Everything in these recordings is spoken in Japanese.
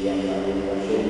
Yang namanya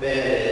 de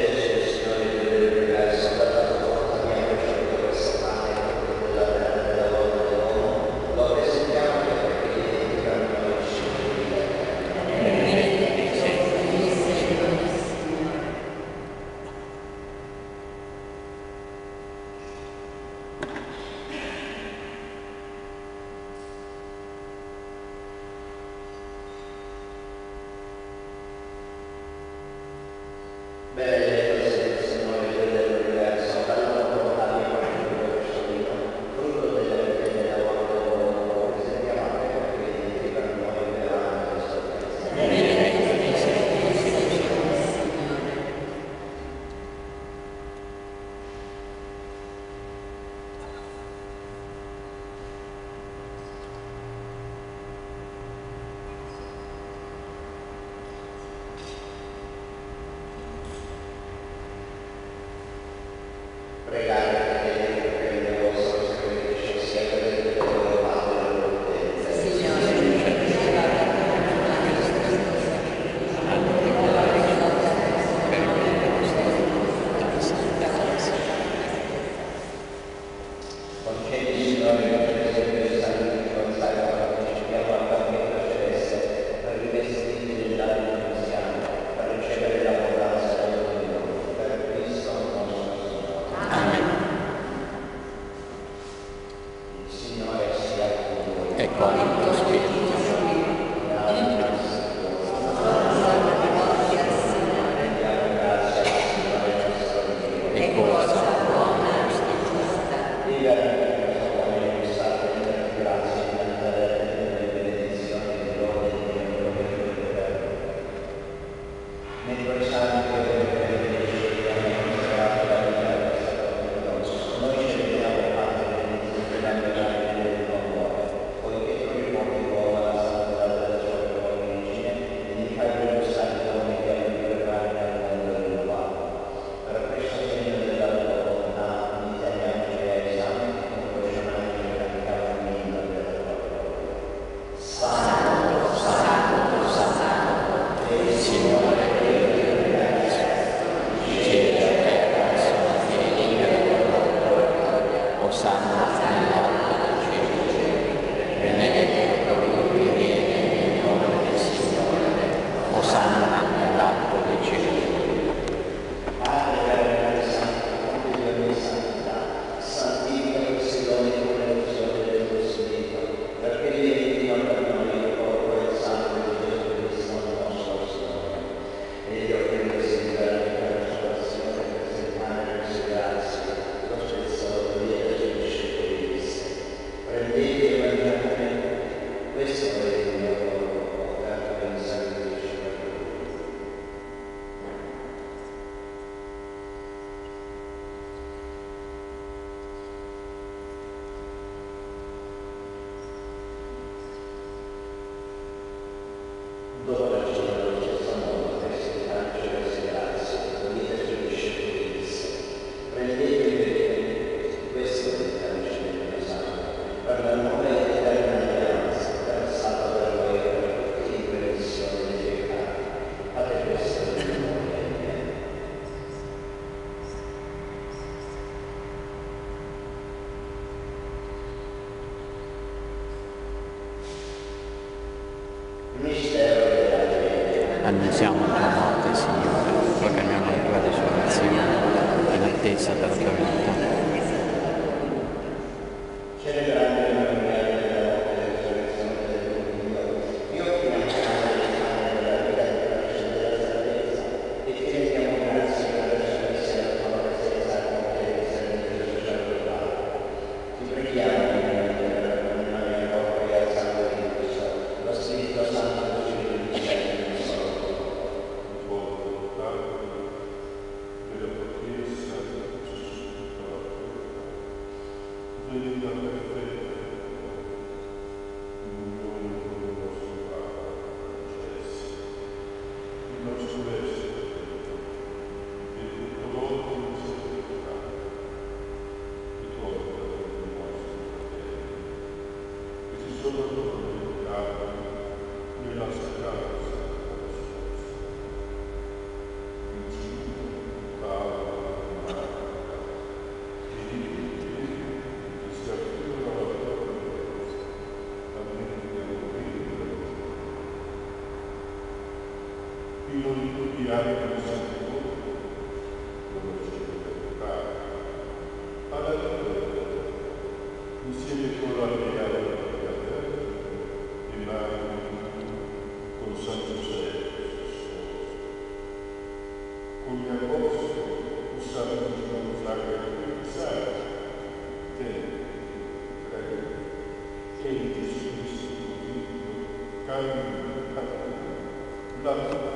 One the ったな。Kami, kami.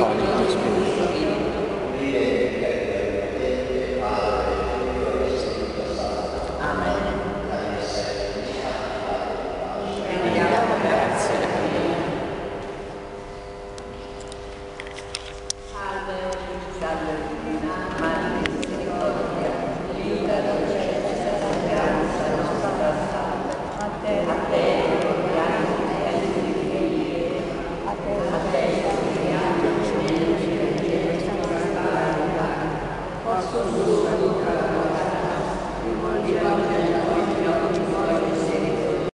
on